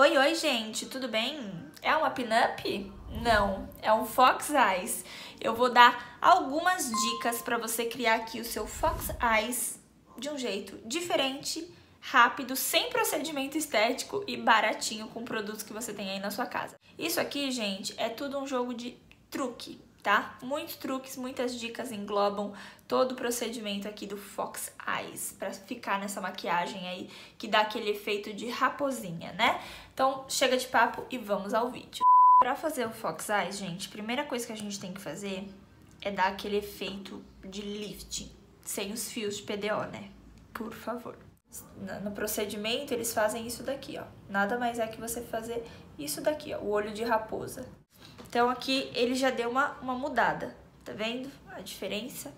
Oi, oi, gente, tudo bem? É uma pin-up? Não, é um Fox Eyes. Eu vou dar algumas dicas para você criar aqui o seu Fox Eyes de um jeito diferente, rápido, sem procedimento estético e baratinho com produtos que você tem aí na sua casa. Isso aqui, gente, é tudo um jogo de truque, tá? Muitos truques, muitas dicas englobam todo o procedimento aqui do Fox Eyes para ficar nessa maquiagem aí que dá aquele efeito de raposinha, né? Então, chega de papo e vamos ao vídeo. Para fazer o Fox Eyes, gente, primeira coisa que a gente tem que fazer é dar aquele efeito de lifting, sem os fios de PDO, né? Por favor. No procedimento, eles fazem isso daqui, ó. Nada mais é que você fazer isso daqui, ó, o olho de raposa. Então aqui ele já deu uma, uma mudada, tá vendo a diferença?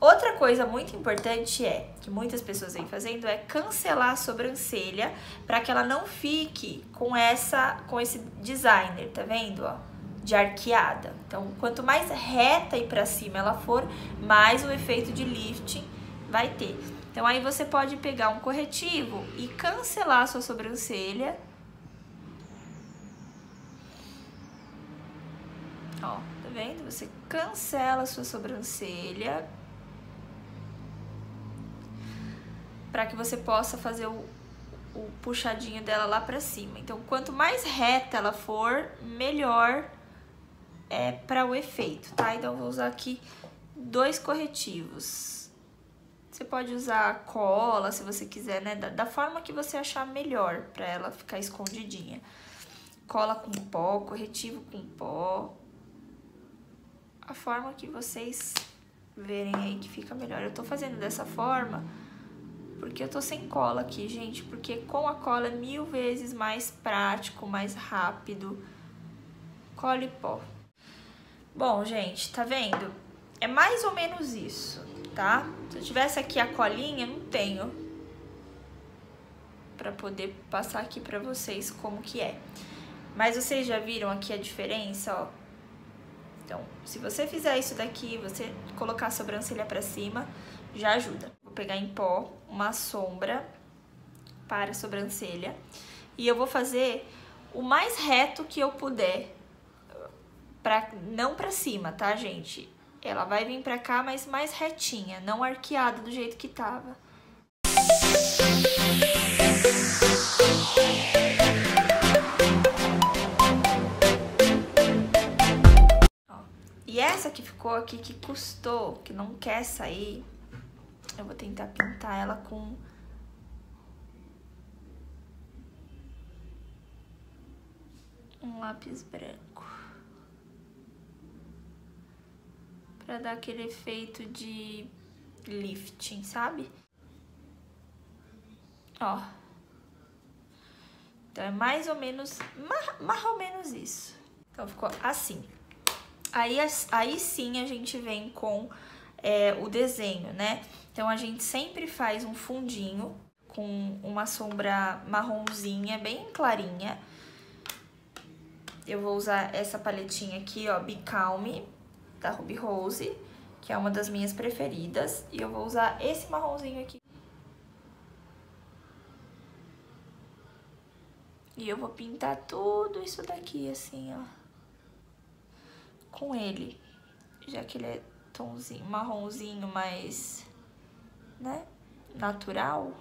Outra coisa muito importante é, que muitas pessoas vêm fazendo, é cancelar a sobrancelha para que ela não fique com essa com esse designer, tá vendo, ó? De arqueada. Então, quanto mais reta e para cima ela for, mais o efeito de lifting vai ter. Então, aí você pode pegar um corretivo e cancelar a sua sobrancelha Ó, tá vendo? Você cancela a sua sobrancelha para que você possa fazer o, o puxadinho dela lá pra cima. Então, quanto mais reta ela for, melhor é para o efeito, tá? Então, eu vou usar aqui dois corretivos. Você pode usar cola, se você quiser, né? Da, da forma que você achar melhor para ela ficar escondidinha. Cola com pó, corretivo com pó, a forma que vocês verem aí que fica melhor. Eu tô fazendo dessa forma porque eu tô sem cola aqui, gente, porque com a cola é mil vezes mais prático, mais rápido. Cola e pó. Bom, gente, tá vendo? É mais ou menos isso, tá? Se eu tivesse aqui a colinha, não tenho para poder passar aqui para vocês como que é. Mas vocês já viram aqui a diferença, ó? Então, se você fizer isso daqui, você colocar a sobrancelha pra cima, já ajuda. Vou pegar em pó uma sombra para a sobrancelha e eu vou fazer o mais reto que eu puder, pra, não pra cima, tá, gente? Ela vai vir pra cá, mas mais retinha, não arqueada do jeito que tava. E essa que ficou aqui, que custou, que não quer sair, eu vou tentar pintar ela com... Um lápis branco. Pra dar aquele efeito de lifting, sabe? Ó. Então, é mais ou menos, mais, ou menos isso. Então, ficou assim. Aí, aí sim a gente vem com é, o desenho, né? Então a gente sempre faz um fundinho com uma sombra marronzinha, bem clarinha. Eu vou usar essa paletinha aqui, ó, Becalme, da Ruby Rose, que é uma das minhas preferidas. E eu vou usar esse marronzinho aqui. E eu vou pintar tudo isso daqui, assim, ó com ele, já que ele é tomzinho, marronzinho mais, né, natural.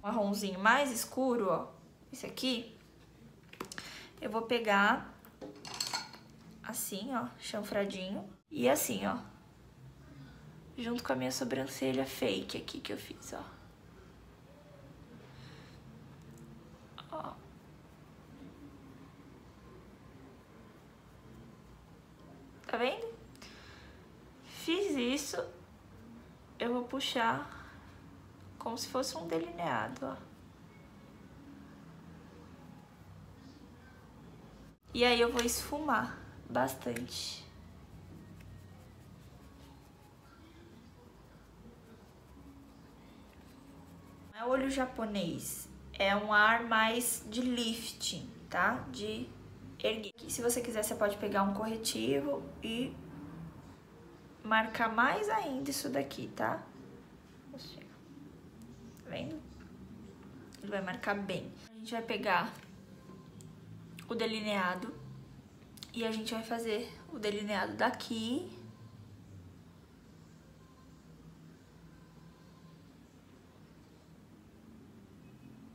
Marronzinho mais escuro, ó, esse aqui, eu vou pegar assim, ó, chanfradinho, e assim, ó, junto com a minha sobrancelha fake aqui que eu fiz, ó. Tá vendo? Fiz isso, eu vou puxar como se fosse um delineado, ó. E aí eu vou esfumar bastante. É olho japonês, é um ar mais de lifting, tá? De erguer. Se você quiser, você pode pegar um corretivo e marcar mais ainda isso daqui, tá? Tá vendo? Ele vai marcar bem. A gente vai pegar o delineado e a gente vai fazer o delineado daqui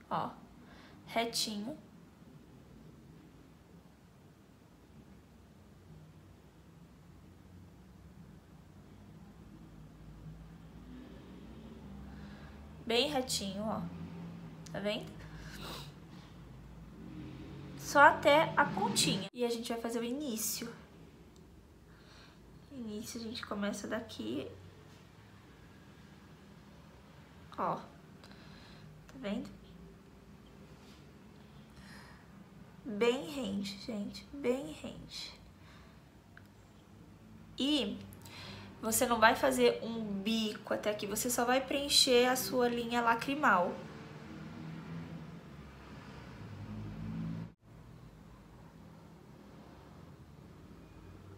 ó, retinho. Bem retinho, ó. Tá vendo? Só até a pontinha. E a gente vai fazer o início. Início, a gente começa daqui. Ó. Tá vendo? bem rente, gente, bem rente. E você não vai fazer um bico até aqui, você só vai preencher a sua linha lacrimal.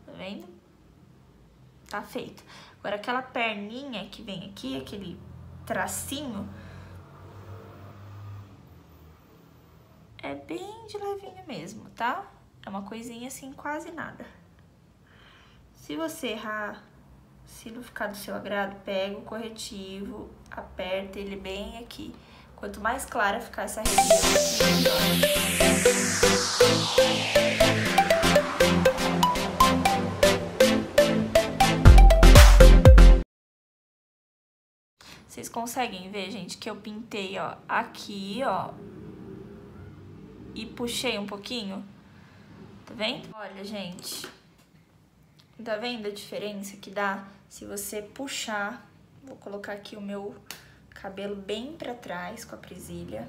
Tá vendo? Tá feito. Agora, aquela perninha que vem aqui, aquele tracinho, é bem de levinho mesmo, tá? É uma coisinha assim, quase nada. Se você errar, se não ficar do seu agrado, pega o corretivo, aperta ele bem aqui. Quanto mais clara ficar essa região Vocês conseguem ver, gente, que eu pintei, ó, aqui, ó, e puxei um pouquinho. Tá vendo? Olha, gente. Tá vendo a diferença que dá se você puxar? Vou colocar aqui o meu cabelo bem pra trás com a presilha.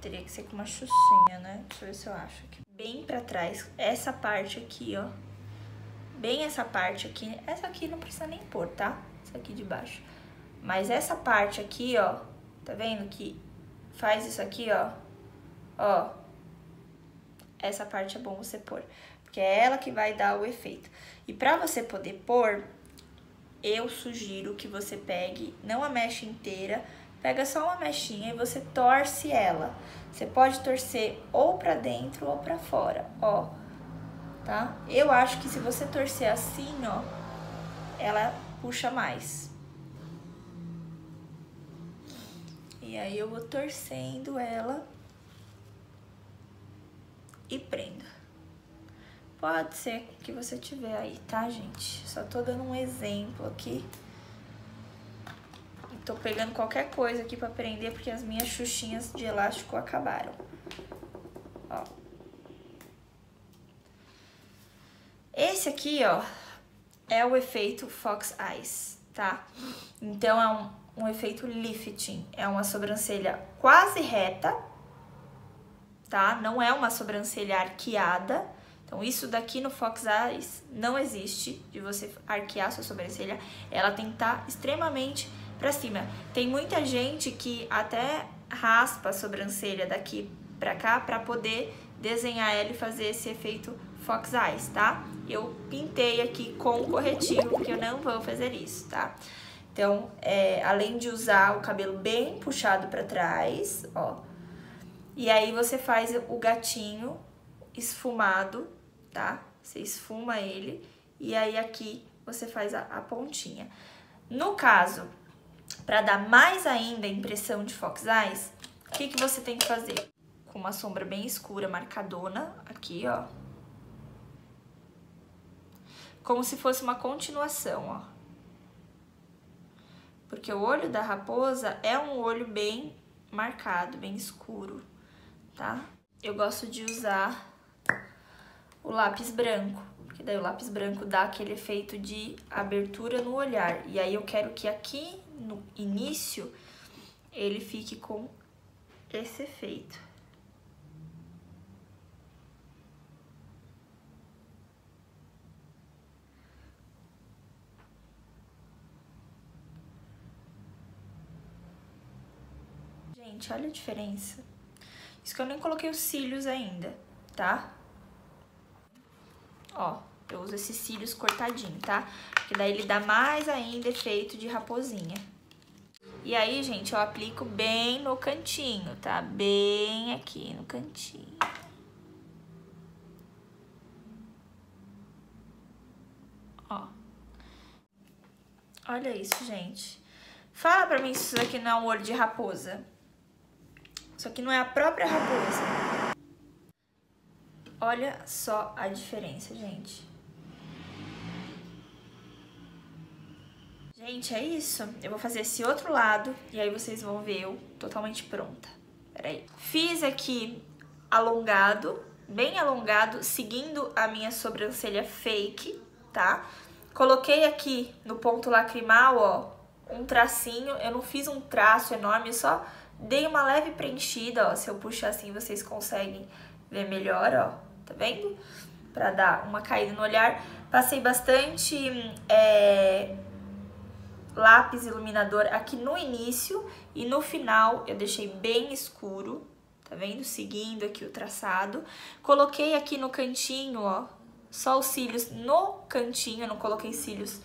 Teria que ser com uma chucinha, né? Deixa eu ver se eu acho aqui. Bem pra trás. Essa parte aqui, ó. Bem essa parte aqui. Essa aqui não precisa nem pôr, tá? Essa aqui de baixo. Mas essa parte aqui, ó. Tá vendo que faz isso aqui, ó. Ó. Essa parte é bom você pôr, porque é ela que vai dar o efeito. E pra você poder pôr, eu sugiro que você pegue, não a mecha inteira, pega só uma mechinha e você torce ela. Você pode torcer ou pra dentro ou pra fora, ó. Tá? Eu acho que se você torcer assim, ó, ela puxa mais. E aí eu vou torcendo ela e prendo. Pode ser que você tiver aí, tá, gente? Só tô dando um exemplo aqui. Tô pegando qualquer coisa aqui pra prender, porque as minhas xuxinhas de elástico acabaram. Ó. Esse aqui, ó, é o efeito Fox Eyes, tá? Então, é um, um efeito lifting. É uma sobrancelha quase reta, tá? Não é uma sobrancelha arqueada. Então, isso daqui no Fox Eyes não existe, de você arquear sua sobrancelha. Ela tem que estar tá extremamente pra cima. Tem muita gente que até raspa a sobrancelha daqui pra cá pra poder desenhar ela e fazer esse efeito Fox Eyes, tá? Eu pintei aqui com corretivo, porque eu não vou fazer isso, tá? Então, é, além de usar o cabelo bem puxado para trás, ó. E aí você faz o gatinho esfumado, tá? Você esfuma ele e aí aqui você faz a, a pontinha. No caso, para dar mais ainda impressão de Fox Eyes, o que, que você tem que fazer? Com uma sombra bem escura, marcadona, aqui, ó. Como se fosse uma continuação, ó porque o olho da raposa é um olho bem marcado, bem escuro, tá? Eu gosto de usar o lápis branco, porque daí o lápis branco dá aquele efeito de abertura no olhar. E aí eu quero que aqui no início ele fique com esse efeito. Gente, olha a diferença. Isso que eu nem coloquei os cílios ainda, tá? Ó, Eu uso esses cílios cortadinho, tá? Porque daí ele dá mais ainda efeito de raposinha. E aí, gente, eu aplico bem no cantinho, tá? Bem aqui no cantinho. Ó. Olha isso, gente. Fala pra mim se isso aqui não é um olho de raposa. Isso aqui não é a própria raposa. Olha só a diferença, gente. Gente, é isso. Eu vou fazer esse outro lado e aí vocês vão ver eu totalmente pronta. Peraí. Fiz aqui alongado, bem alongado, seguindo a minha sobrancelha fake, tá? Coloquei aqui no ponto lacrimal, ó, um tracinho. Eu não fiz um traço enorme, só dei uma leve preenchida, ó. Se eu puxar assim, vocês conseguem ver melhor, ó. Tá vendo? Pra dar uma caída no olhar. Passei bastante é, lápis iluminador aqui no início e no final eu deixei bem escuro, tá vendo? Seguindo aqui o traçado. Coloquei aqui no cantinho, ó, só os cílios no cantinho, eu não coloquei cílios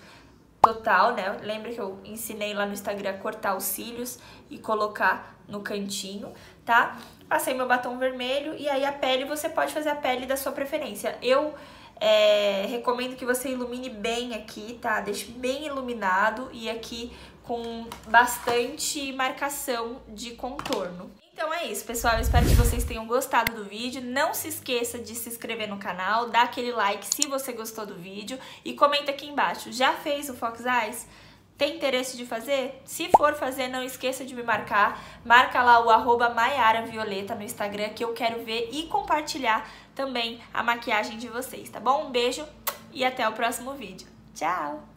total, né? Lembra que eu ensinei lá no Instagram a cortar os cílios e colocar no cantinho, tá? Passei meu batom vermelho e aí a pele, você pode fazer a pele da sua preferência. Eu é, recomendo que você ilumine bem aqui, tá? Deixe bem iluminado e aqui com bastante marcação de contorno. Então é isso, pessoal. Eu espero que vocês tenham gostado do vídeo. Não se esqueça de se inscrever no canal, dar aquele like se você gostou do vídeo e comenta aqui embaixo. Já fez o Fox Eyes? Tem interesse de fazer? Se for fazer, não esqueça de me marcar. Marca lá o arroba Maiara Violeta no Instagram que eu quero ver e compartilhar também a maquiagem de vocês, tá bom? Um beijo e até o próximo vídeo. Tchau!